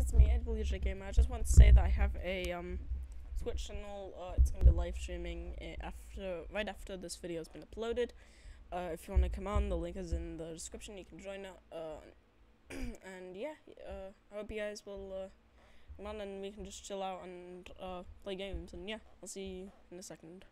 it's me, Ed Leisure Gamer. I just want to say that I have a um Twitch channel. Uh, it's gonna be live streaming eh, after right after this video has been uploaded. Uh, if you want to come on, the link is in the description. You can join it. Uh, and yeah, uh, I hope you guys will uh, come on and we can just chill out and uh, play games. And yeah, I'll see you in a second.